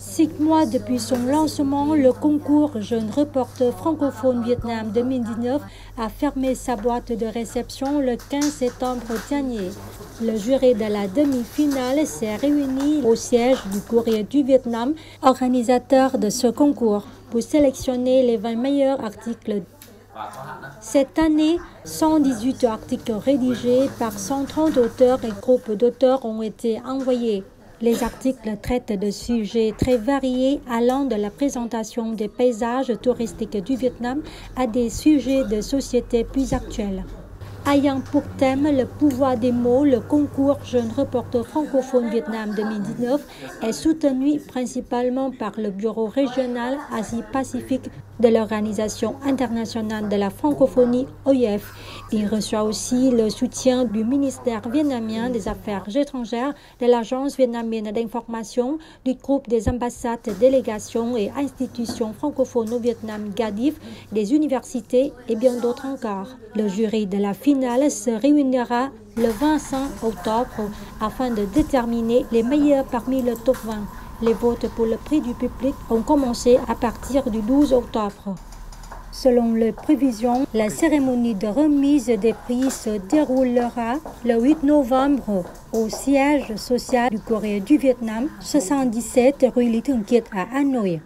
Six mois depuis son lancement, le concours Jeune reporter francophone Vietnam 2019 a fermé sa boîte de réception le 15 septembre dernier. Le jury de la demi-finale s'est réuni au siège du courrier du Vietnam, organisateur de ce concours, pour sélectionner les 20 meilleurs articles. Cette année, 118 articles rédigés par 130 auteurs et groupes d'auteurs ont été envoyés. Les articles traitent de sujets très variés allant de la présentation des paysages touristiques du Vietnam à des sujets de société plus actuels. Ayant pour thème le pouvoir des mots, le concours Jeune reporter francophone Vietnam 2019 est soutenu principalement par le Bureau régional Asie-Pacifique de l'Organisation internationale de la francophonie OIF. Il reçoit aussi le soutien du ministère vietnamien des Affaires étrangères, de l'Agence vietnamienne d'information, du groupe des ambassades, délégations et institutions francophones au Vietnam GADIF, des universités et bien d'autres encore. Le jury de la finale se réunira le 25 octobre afin de déterminer les meilleurs parmi le top 20. Les votes pour le prix du public ont commencé à partir du 12 octobre. Selon les prévisions, la cérémonie de remise des prix se déroulera le 8 novembre au siège social du Corée du Vietnam, 77 rue Lý à Hanoi.